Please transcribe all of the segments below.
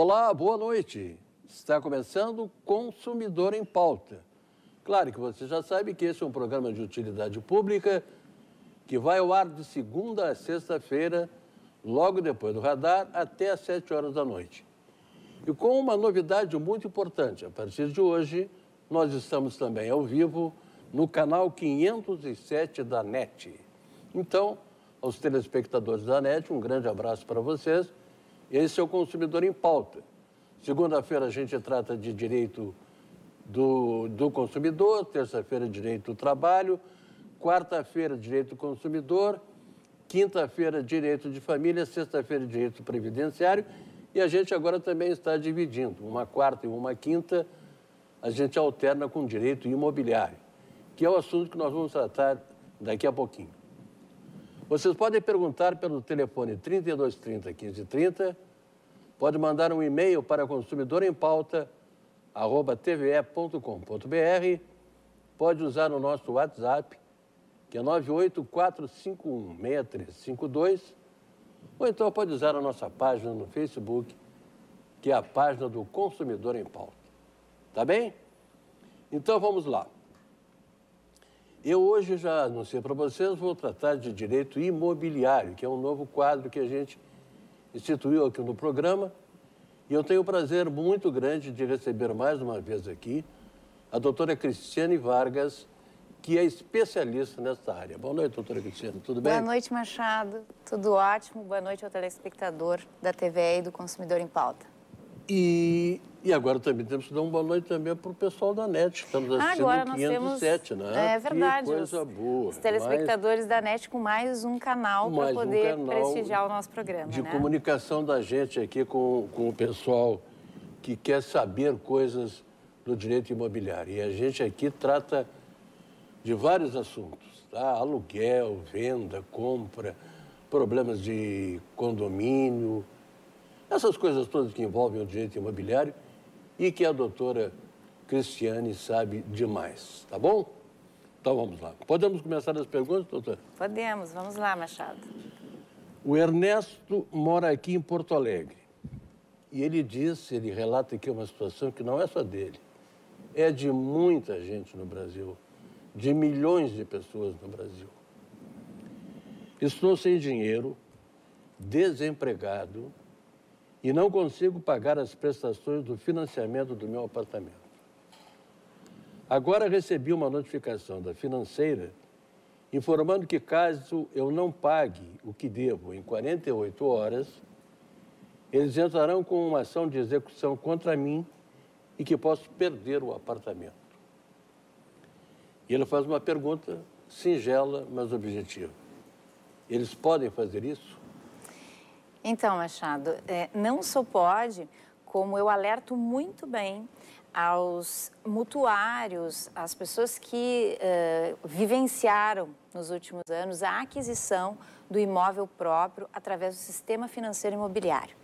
Olá, boa noite. Está começando Consumidor em Pauta. Claro que você já sabe que esse é um programa de utilidade pública que vai ao ar de segunda a sexta-feira, logo depois do radar, até às sete horas da noite. E com uma novidade muito importante, a partir de hoje, nós estamos também ao vivo no canal 507 da NET. Então, aos telespectadores da NET, um grande abraço para vocês. Esse é o Consumidor em Pauta. Segunda-feira a gente trata de direito do, do consumidor, terça-feira, direito do trabalho, quarta-feira, direito do consumidor, quinta-feira, direito de família, sexta-feira, direito previdenciário. E a gente agora também está dividindo, uma quarta e uma quinta, a gente alterna com direito imobiliário, que é o assunto que nós vamos tratar daqui a pouquinho. Vocês podem perguntar pelo telefone 3230 1530, pode mandar um e-mail para consumidorempauta@tve.com.br, pode usar o nosso WhatsApp, que é 984516352, ou então pode usar a nossa página no Facebook, que é a página do Consumidor em Pauta. Tá bem? Então vamos lá. Eu hoje já anunciei para vocês, vou tratar de direito imobiliário, que é um novo quadro que a gente instituiu aqui no programa. E eu tenho o prazer muito grande de receber mais uma vez aqui a doutora Cristiane Vargas, que é especialista nessa área. Boa noite, doutora Cristiane, tudo bem? Boa noite, Machado. Tudo ótimo. Boa noite ao telespectador da TVE e do Consumidor em Pauta. E, e agora também temos que dar uma boa noite também para o pessoal da NET. Estamos assistindo agora nós 507, temos, né? É verdade. Que coisa boa. Os telespectadores mais, da NET com mais um canal para poder um prestigiar o nosso programa. De né? comunicação da gente aqui com, com o pessoal que quer saber coisas do direito imobiliário. E a gente aqui trata de vários assuntos, tá? Aluguel, venda, compra, problemas de condomínio essas coisas todas que envolvem o direito imobiliário e que a doutora Cristiane sabe demais, tá bom? Então vamos lá. Podemos começar as perguntas, doutora? Podemos, vamos lá, Machado. O Ernesto mora aqui em Porto Alegre. E ele diz, ele relata aqui uma situação que não é só dele, é de muita gente no Brasil, de milhões de pessoas no Brasil. Estou sem dinheiro, desempregado, e não consigo pagar as prestações do financiamento do meu apartamento. Agora recebi uma notificação da financeira informando que caso eu não pague o que devo em 48 horas, eles entrarão com uma ação de execução contra mim e que posso perder o apartamento. E ele faz uma pergunta singela, mas objetiva. Eles podem fazer isso? Então, Machado, é, não só pode, como eu alerto muito bem aos mutuários, às pessoas que uh, vivenciaram nos últimos anos a aquisição do imóvel próprio através do sistema financeiro imobiliário.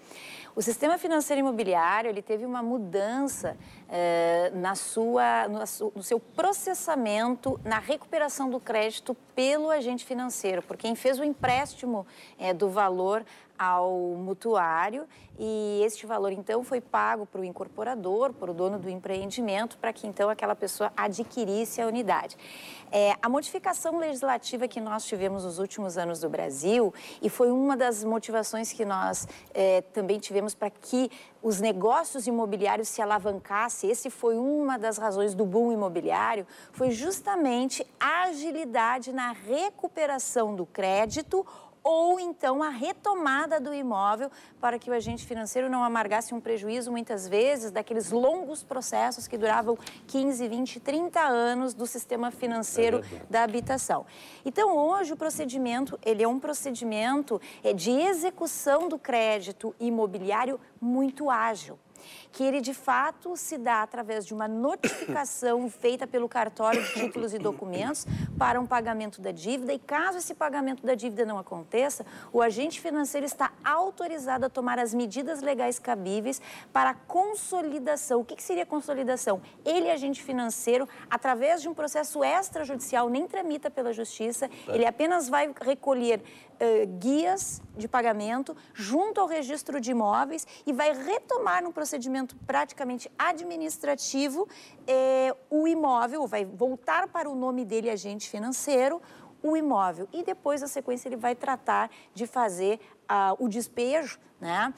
O sistema financeiro imobiliário ele teve uma mudança eh, na sua, no, no, seu processamento, na recuperação do crédito pelo agente financeiro, por quem fez o empréstimo eh, do valor ao mutuário e este valor então foi pago para o incorporador, para o dono do empreendimento, para que então aquela pessoa adquirisse a unidade. É, a modificação legislativa que nós tivemos nos últimos anos do Brasil e foi uma das motivações que nós é, também tivemos para que os negócios imobiliários se alavancassem, esse foi uma das razões do boom imobiliário, foi justamente a agilidade na recuperação do crédito ou então a retomada do imóvel para que o agente financeiro não amargasse um prejuízo, muitas vezes, daqueles longos processos que duravam 15, 20, 30 anos do sistema financeiro é da habitação. Então, hoje, o procedimento, ele é um procedimento é, de execução do crédito imobiliário muito ágil. Que ele de fato se dá através de uma notificação feita pelo cartório de títulos e documentos para um pagamento da dívida e caso esse pagamento da dívida não aconteça, o agente financeiro está autorizado a tomar as medidas legais cabíveis para a consolidação. O que, que seria consolidação? Ele, agente financeiro, através de um processo extrajudicial, nem tramita pela justiça, ele apenas vai recolher uh, guias de pagamento junto ao registro de imóveis e vai retomar num procedimento praticamente administrativo eh, o imóvel, vai voltar para o nome dele, agente financeiro, o imóvel. E depois, na sequência, ele vai tratar de fazer uh, o despejo, né?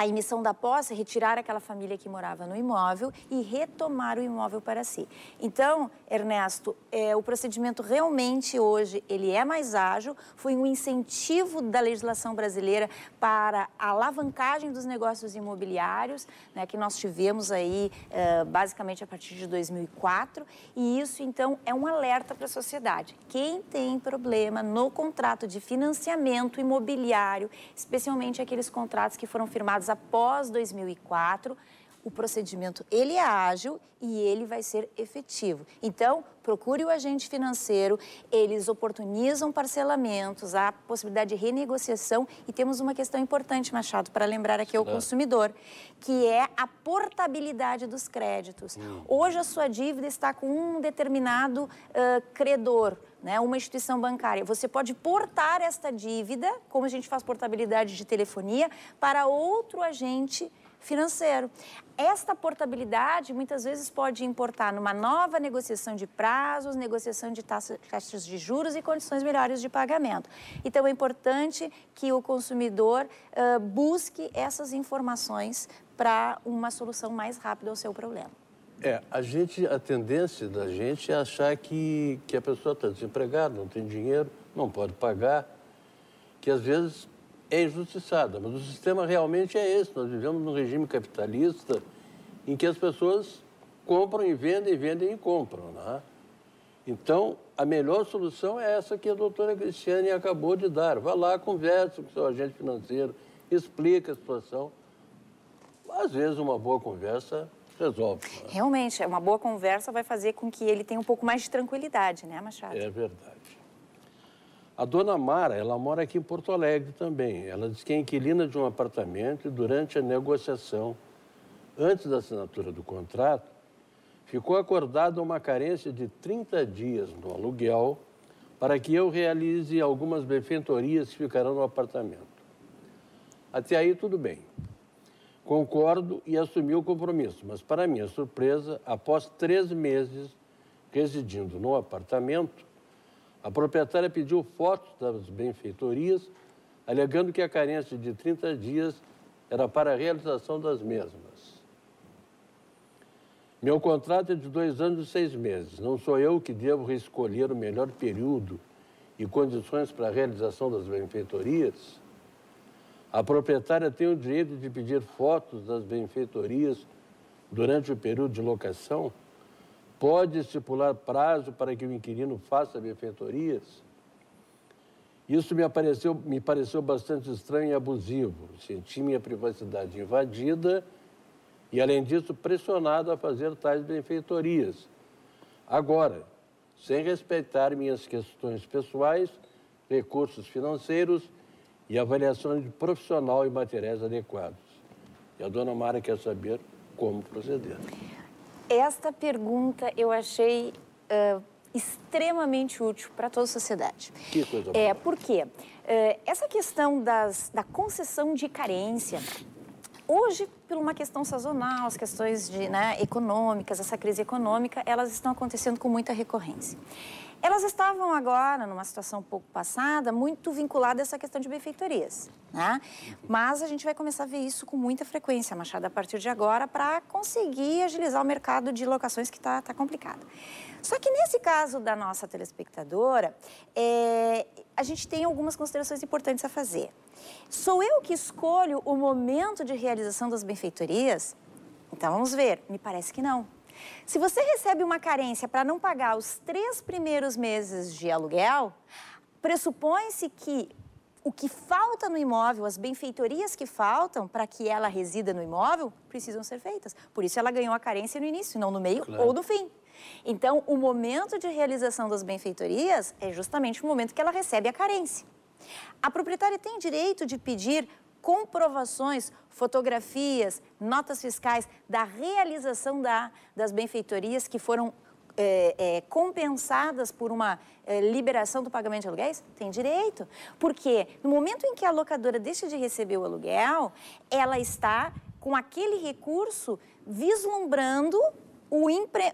A emissão da posse, retirar aquela família que morava no imóvel e retomar o imóvel para si. Então, Ernesto, é, o procedimento realmente hoje ele é mais ágil, foi um incentivo da legislação brasileira para a alavancagem dos negócios imobiliários, né, que nós tivemos aí é, basicamente a partir de 2004, e isso então é um alerta para a sociedade. Quem tem problema no contrato de financiamento imobiliário, especialmente aqueles contratos que foram firmados após 2004, o procedimento ele é ágil e ele vai ser efetivo. Então, procure o agente financeiro, eles oportunizam parcelamentos, há possibilidade de renegociação e temos uma questão importante, Machado, para lembrar aqui ao consumidor, que é a portabilidade dos créditos. Hum. Hoje a sua dívida está com um determinado uh, credor, né, uma instituição bancária. Você pode portar esta dívida, como a gente faz portabilidade de telefonia, para outro agente financeiro. Esta portabilidade muitas vezes pode importar numa nova negociação de prazos, negociação de taxas de juros e condições melhores de pagamento. Então é importante que o consumidor uh, busque essas informações para uma solução mais rápida ao seu problema. É, a gente, a tendência da gente é achar que, que a pessoa está desempregada, não tem dinheiro, não pode pagar, que às vezes é injustiçada, mas o sistema realmente é esse. Nós vivemos num regime capitalista em que as pessoas compram e vendem, vendem e compram. Né? Então, a melhor solução é essa que a doutora Cristiane acabou de dar. Vá lá, converse com seu agente financeiro, explique a situação. Às vezes, uma boa conversa resolve. Né? Realmente, uma boa conversa vai fazer com que ele tenha um pouco mais de tranquilidade, né, Machado? É verdade. A dona Mara, ela mora aqui em Porto Alegre também. Ela diz que é inquilina de um apartamento e durante a negociação, antes da assinatura do contrato, ficou acordada uma carência de 30 dias no aluguel para que eu realize algumas benfeitorias que ficarão no apartamento. Até aí tudo bem. Concordo e assumi o compromisso, mas para minha surpresa, após três meses residindo no apartamento, a proprietária pediu fotos das benfeitorias, alegando que a carência de 30 dias era para a realização das mesmas. Meu contrato é de dois anos e seis meses. Não sou eu que devo reescolher o melhor período e condições para a realização das benfeitorias? A proprietária tem o direito de pedir fotos das benfeitorias durante o período de locação? pode estipular prazo para que o inquilino faça benfeitorias? Isso me, apareceu, me pareceu bastante estranho e abusivo. Senti minha privacidade invadida e, além disso, pressionado a fazer tais benfeitorias. Agora, sem respeitar minhas questões pessoais, recursos financeiros e avaliações de profissional e materiais adequados. E a dona Mara quer saber como proceder. Esta pergunta eu achei uh, extremamente útil para toda a sociedade. Que coisa boa. É, por quê? Uh, essa questão das, da concessão de carência, hoje, por uma questão sazonal, as questões de, né, econômicas, essa crise econômica, elas estão acontecendo com muita recorrência. Elas estavam agora, numa situação pouco passada, muito vinculadas a essa questão de benfeitorias. Né? Mas a gente vai começar a ver isso com muita frequência, Machado, a partir de agora, para conseguir agilizar o mercado de locações que está tá complicado. Só que nesse caso da nossa telespectadora, é, a gente tem algumas considerações importantes a fazer. Sou eu que escolho o momento de realização das benfeitorias? Então vamos ver, me parece que não. Se você recebe uma carência para não pagar os três primeiros meses de aluguel, pressupõe-se que o que falta no imóvel, as benfeitorias que faltam para que ela resida no imóvel, precisam ser feitas. Por isso ela ganhou a carência no início, não no meio claro. ou no fim. Então, o momento de realização das benfeitorias é justamente o momento que ela recebe a carência. A proprietária tem direito de pedir comprovações, fotografias, notas fiscais da realização da, das benfeitorias que foram é, é, compensadas por uma é, liberação do pagamento de aluguéis? Tem direito. Porque no momento em que a locadora deixa de receber o aluguel, ela está com aquele recurso vislumbrando o, empre,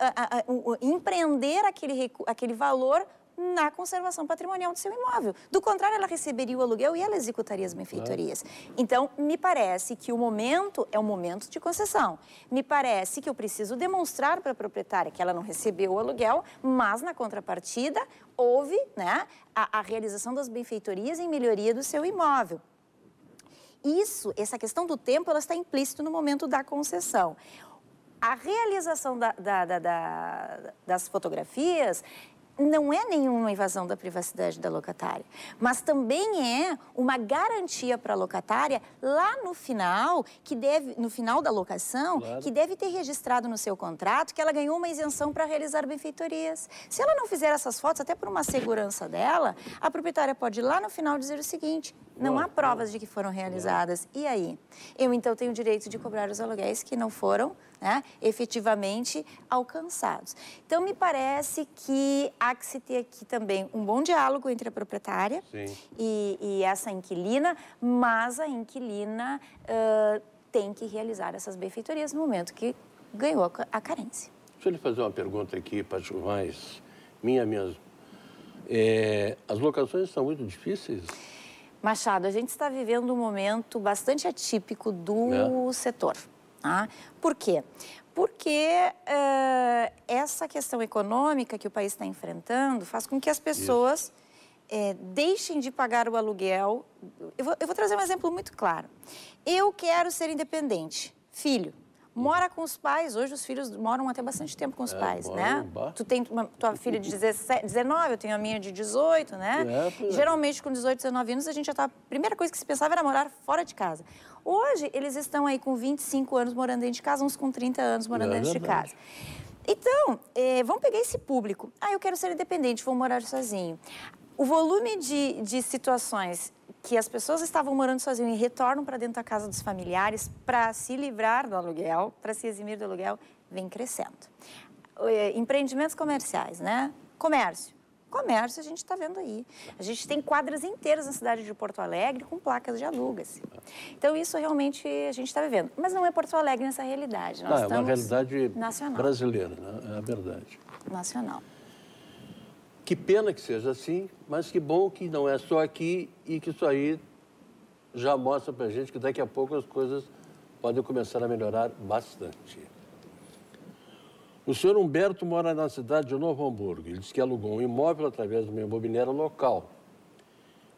o empreender aquele, aquele valor na conservação patrimonial do seu imóvel. Do contrário, ela receberia o aluguel e ela executaria as benfeitorias. Então, me parece que o momento é o momento de concessão. Me parece que eu preciso demonstrar para a proprietária que ela não recebeu o aluguel, mas na contrapartida houve né, a, a realização das benfeitorias em melhoria do seu imóvel. Isso, essa questão do tempo, ela está implícito no momento da concessão a realização da, da, da, das fotografias não é nenhuma invasão da privacidade da locatária, mas também é uma garantia para a locatária lá no final, que deve, no final da locação, claro. que deve ter registrado no seu contrato que ela ganhou uma isenção para realizar benfeitorias. Se ela não fizer essas fotos, até por uma segurança dela, a proprietária pode ir lá no final dizer o seguinte: não há provas de que foram realizadas. E aí? Eu então tenho o direito de cobrar os aluguéis que não foram né, efetivamente alcançados. Então, me parece que há que se ter aqui também um bom diálogo entre a proprietária e, e, essa inquilina, mas a inquilina uh, tem que realizar essas benfeitorias no momento que ganhou a, carência. Deixa eu lhe fazer uma pergunta aqui, Pacho mais minha mesmo. É, as locações são muito difíceis? Machado, a gente está vivendo um momento bastante atípico do é. setor. Tá? Por quê? Porque uh, essa questão econômica que o país está enfrentando faz com que as pessoas é, deixem de pagar o aluguel. Eu vou, eu vou trazer um exemplo muito claro. Eu quero ser independente. Filho, mora com os pais. Hoje os filhos moram até bastante tempo com os é, pais, né? Tu tem uma, tua filha de 17, 19, eu tenho a minha de 18, né? É, Geralmente com 18, 19 anos a gente já tá... A primeira coisa que se pensava era morar fora de casa. Hoje eles estão aí com 25 anos morando dentro de casa, uns com 30 anos morando é, dentro de casa. Então, é, vamos pegar esse público. Ah, eu quero ser independente, vou morar sozinho. O volume de, de situações que as pessoas estavam morando sozinhas e retornam para dentro da casa dos familiares para se livrar do aluguel, para se eximir do aluguel, vem crescendo. É, empreendimentos comerciais, né? Comércio. Comércio a gente está vendo aí. A gente tem quadras inteiras na cidade de Porto Alegre com placas de alugas. Então, isso realmente a gente está vivendo. Mas não é Porto Alegre nessa realidade. Nós não, é uma realidade nacional. brasileira, né? é a verdade. Nacional. Que pena que seja assim, mas que bom que não é só aqui e que isso aí já mostra para a gente que daqui a pouco as coisas podem começar a melhorar bastante. O senhor Humberto mora na cidade de Novo Hamburgo. Ele diz que alugou um imóvel através de uma imobiliária local.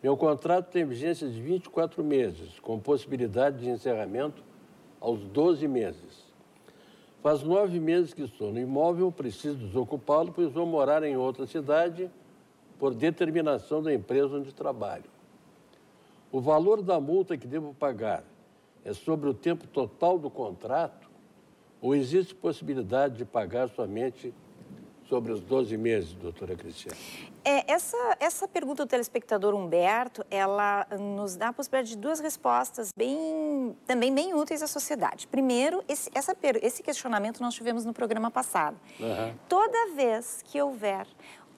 Meu contrato tem vigência de 24 meses, com possibilidade de encerramento aos 12 meses. Faz nove meses que estou no imóvel, preciso desocupá-lo, pois vou morar em outra cidade por determinação da empresa onde trabalho. O valor da multa que devo pagar é sobre o tempo total do contrato ou existe possibilidade de pagar somente sobre os 12 meses, doutora Cristiane? É, essa, essa pergunta do telespectador Humberto, ela nos dá a possibilidade de duas respostas bem, também bem úteis à sociedade. Primeiro, esse, essa, esse questionamento nós tivemos no programa passado. Uhum. Toda vez que houver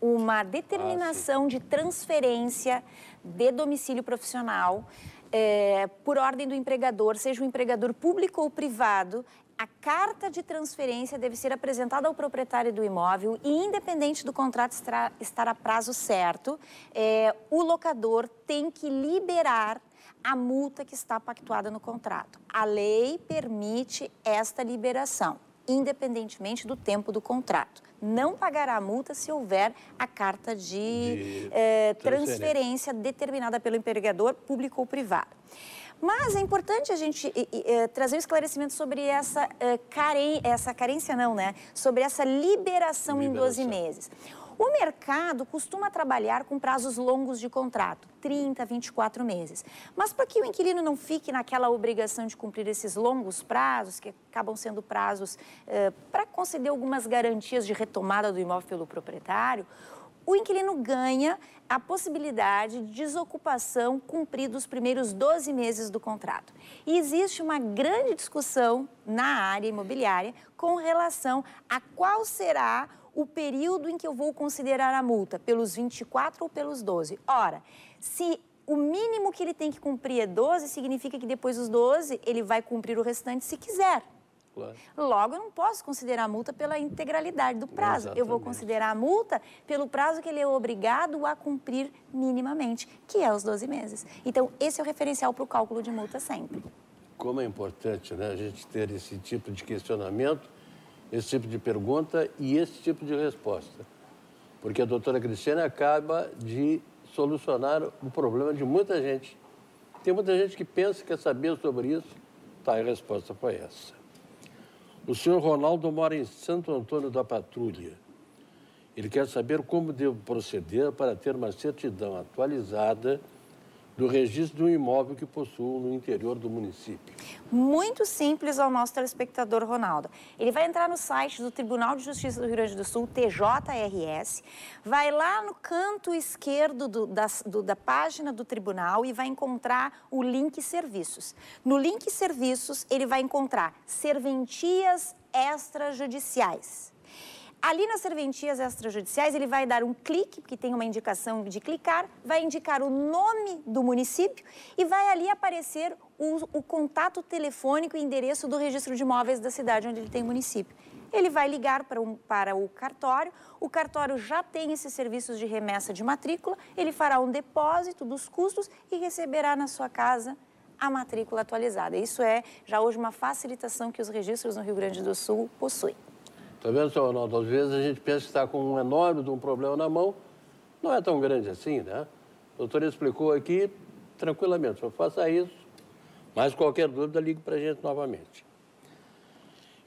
uma determinação ah, de transferência de domicílio profissional, é, por ordem do empregador, seja um empregador público ou privado, a carta de transferência deve ser apresentada ao proprietário do imóvel e, independente do contrato estar a prazo certo, é, o locador tem que liberar a multa que está pactuada no contrato. A lei permite esta liberação, independentemente do tempo do contrato. Não pagará a multa se houver a carta de, de é, transferência. determinada pelo empregador, público ou privado. Mas é importante a gente é, trazer um esclarecimento sobre essa, é, caren essa carência, não, né? Sobre essa liberação, liberação. em 12 meses. O mercado costuma trabalhar com prazos longos de contrato, 30, 24 meses. Mas para que o inquilino não fique naquela obrigação de cumprir esses longos prazos, que acabam sendo prazos eh, para conceder algumas garantias de retomada do imóvel pelo proprietário, o inquilino ganha a possibilidade de desocupação cumprida os primeiros 12 meses do contrato. E existe uma grande discussão na área imobiliária com relação a qual será o período em que eu vou considerar a multa, pelos 24 ou pelos 12. Ora, se o mínimo que ele tem que cumprir é 12, significa que depois dos 12 ele vai cumprir o restante se quiser. Claro. Logo, eu não posso considerar a multa pela integralidade do prazo. Exatamente. Eu vou considerar a multa pelo prazo que ele é obrigado a cumprir minimamente, que é os 12 meses. Então, esse é o referencial para o cálculo de multa sempre. Como é importante né, a gente ter esse tipo de questionamento, esse tipo de pergunta e esse tipo de resposta. Porque a doutora Cristiane acaba de solucionar o problema de muita gente. Tem muita gente que pensa que saber sobre isso. Tá, a resposta foi essa. O senhor Ronaldo mora em Santo Antônio da Patrulha. Ele quer saber como devo proceder para ter uma certidão atualizada do registro de um imóvel que possuo no interior do município? Muito simples ao nosso telespectador Ronaldo. Ele vai entrar no site do Tribunal de Justiça do Rio Grande do Sul, TJRS, vai lá no canto esquerdo do, da, do, da página do tribunal e vai encontrar o link serviços. No link serviços, ele vai encontrar serventias extrajudiciais. Ali nas serventias extrajudiciais, ele vai dar um clique, que tem uma indicação de clicar, vai indicar o nome do município e vai ali aparecer o, o contato telefônico e endereço do registro de imóveis da cidade onde ele tem município. Ele vai ligar para, um, para o cartório, o cartório já tem esses serviços de remessa de matrícula, ele fará um depósito dos custos e receberá na sua casa a matrícula atualizada. Isso é já hoje uma facilitação que os registros no Rio Grande do Sul possuem. Está vendo, senhor Ronaldo? Às vezes a gente pensa que está com um enorme um problema na mão, não é tão grande assim, né? O doutor explicou aqui tranquilamente, só faça isso, mas qualquer dúvida ligue para a gente novamente.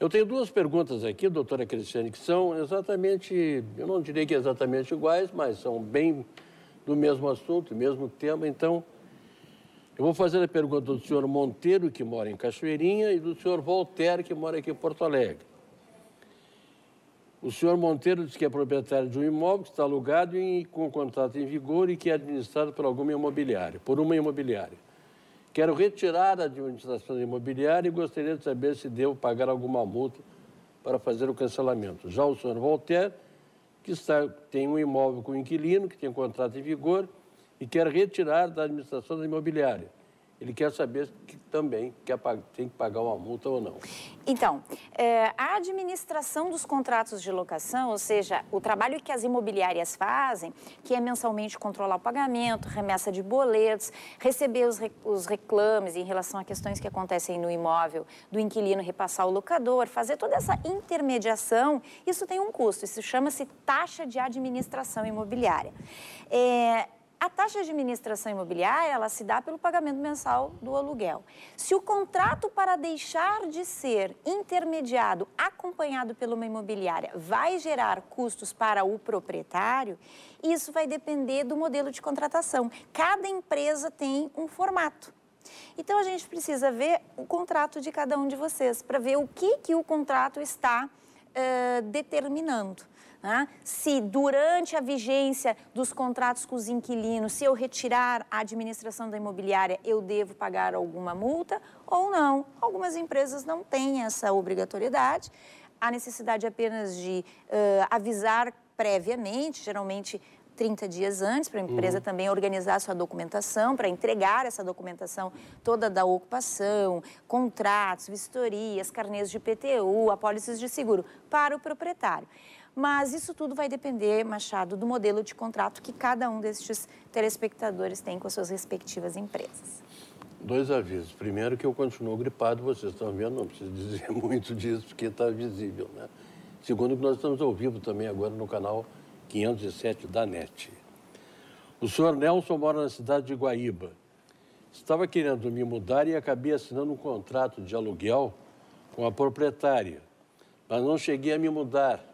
Eu tenho duas perguntas aqui, doutora Cristiane, que são exatamente, eu não diria que exatamente iguais, mas são bem do mesmo assunto, mesmo tema. Então, eu vou fazer a pergunta do senhor Monteiro, que mora em Cachoeirinha, e do senhor Voltaire, que mora aqui em Porto Alegre. O senhor Monteiro diz que é proprietário de um imóvel que está alugado e com contrato em vigor e que é administrado por alguma imobiliária, por uma imobiliária. Quero retirar a administração imobiliária e gostaria de saber se devo pagar alguma multa para fazer o cancelamento. Já o senhor Voltaire, que está, tem um imóvel com inquilino, que tem contrato em vigor e quer retirar da administração da imobiliária ele quer saber que também quer, tem que pagar uma multa ou não. Então, é, a administração dos contratos de locação, ou seja, o trabalho que as imobiliárias fazem, que é mensalmente controlar o pagamento, remessa de boletos, receber os, os reclames em relação a questões que acontecem no imóvel, do inquilino repassar ao locador, fazer toda essa intermediação, isso tem um custo, isso chama-se taxa de administração imobiliária. É, a taxa de administração imobiliária, ela se dá pelo pagamento mensal do aluguel. Se o contrato para deixar de ser intermediado, acompanhado por uma imobiliária, vai gerar custos para o proprietário, isso vai depender do modelo de contratação. Cada empresa tem um formato. Então, a gente precisa ver o contrato de cada um de vocês, para ver o que, que o contrato está uh, determinando. Né? Se durante a vigência dos contratos com os inquilinos, se eu retirar a administração da imobiliária, eu devo pagar alguma multa ou não. Algumas empresas não têm essa obrigatoriedade. A necessidade apenas de uh, avisar previamente, geralmente 30 dias antes, para a empresa uhum. também organizar sua documentação, para entregar essa documentação toda da ocupação, contratos, vistorias, carnês de PTU, apólices de seguro, para o proprietário. Mas isso tudo vai depender, Machado, do modelo de contrato que cada um destes telespectadores tem com as suas respectivas empresas. Dois avisos. Primeiro, que eu continuo gripado, vocês estão vendo, não preciso dizer muito disso, porque está visível, né? Segundo, que nós estamos ao vivo também agora no canal 507 da NET. O senhor Nelson mora na cidade de Guaíba. Estava querendo me mudar e acabei assinando um contrato de aluguel com a proprietária, mas não cheguei a me mudar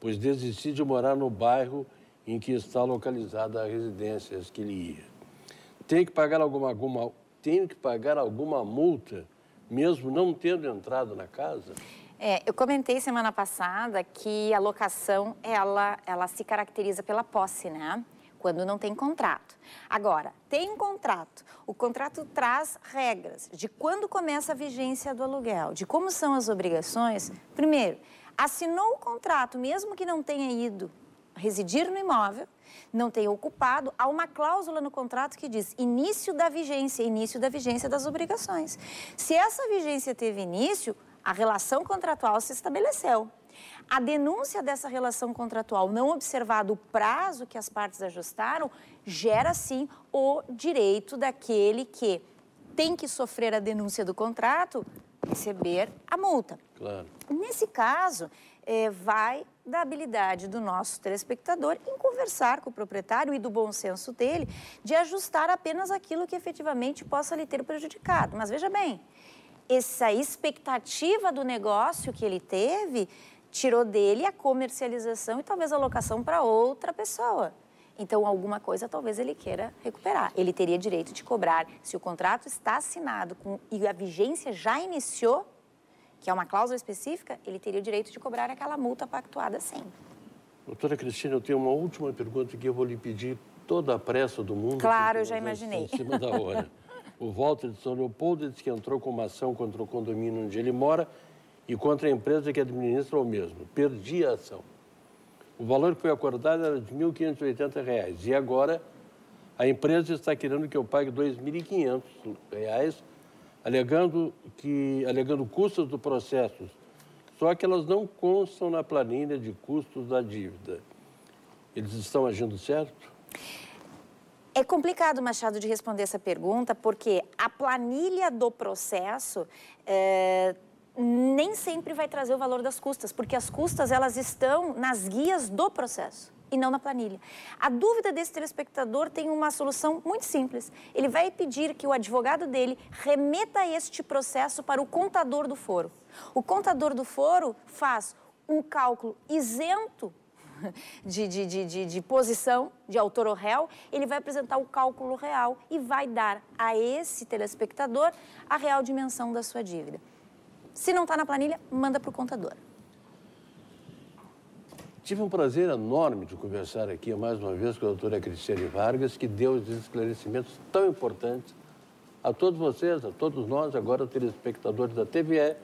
pois desisti de morar no bairro em que está localizada a residência que ele ia. Tem que pagar alguma, alguma, tenho que pagar alguma multa, mesmo não tendo entrado na casa? É, eu comentei semana passada que a locação ela, ela se caracteriza pela posse, né? Quando não tem contrato. Agora, tem contrato. O contrato traz regras de quando começa a vigência do aluguel, de como são as obrigações. Primeiro, assinou o contrato, mesmo que não tenha ido residir no imóvel, não tenha ocupado, há uma cláusula no contrato que diz início da vigência, início da vigência das obrigações. Se essa vigência teve início, a relação contratual se estabeleceu. A denúncia dessa relação contratual não observado o prazo que as partes ajustaram gera sim o direito daquele que tem que sofrer a denúncia do contrato receber a multa. Claro. Nesse caso, é, vai da habilidade do nosso telespectador em conversar com o proprietário e do bom senso dele de ajustar apenas aquilo que efetivamente possa lhe ter prejudicado. Mas veja bem, essa expectativa do negócio que ele teve tirou dele a comercialização e talvez a locação para outra pessoa. Então, alguma coisa talvez ele queira recuperar. Ele teria direito de cobrar. Se o contrato está assinado com, e a vigência já iniciou, que é uma cláusula específica, ele teria o direito de cobrar aquela multa pactuada sim. Doutora Cristina, eu tenho uma última pergunta que eu vou lhe pedir toda a pressa do mundo. Claro, eu já imaginei. Em cima da hora. o Walter de São Leopoldo disse que entrou com uma ação contra o condomínio onde ele mora e contra a empresa que administra o mesmo. Perdi a ação. O valor que foi acordado era de R$ 1.580 e agora a empresa está querendo que eu pague R$ 2.500 alegando, que, alegando custos do processo, só que elas não constam na planilha de custos da dívida. Eles estão agindo certo? É complicado, Machado, de responder essa pergunta, porque a planilha do processo é, nem sempre vai trazer o valor das custas, porque as custas elas estão nas guias do processo e não na planilha. A dúvida desse telespectador tem uma solução muito simples. Ele vai pedir que o advogado dele remeta este processo para o contador do foro. O contador do foro faz um cálculo isento de, de, de, de, de posição de autor ou réu, ele vai apresentar o cálculo real e vai dar a esse telespectador a real dimensão da sua dívida. Se não está na planilha, manda para o contador. Tive um prazer enorme de conversar aqui mais uma vez com a doutora Cristiane Vargas, que deu os esclarecimentos tão importantes a todos vocês, a todos nós, agora telespectadores da TVE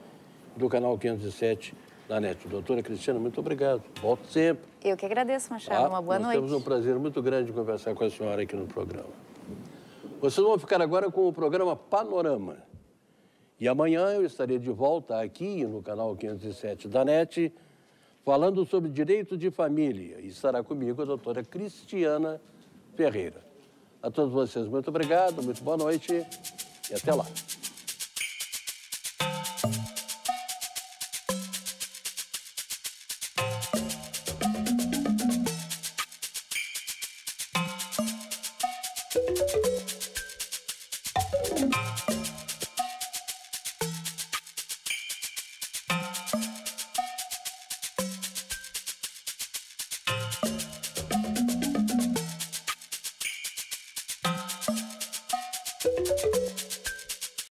e do canal 507 da NET. Doutora Cristiane, muito obrigado. Volto sempre. Eu que agradeço, Machado. Tá? Uma boa nós noite. Temos um prazer muito grande de conversar com a senhora aqui no programa. Vocês vão ficar agora com o programa Panorama. E amanhã eu estarei de volta aqui no canal 507 da NET falando sobre direito de família. E estará comigo a doutora Cristiana Ferreira. A todos vocês, muito obrigado, muito boa noite e até lá.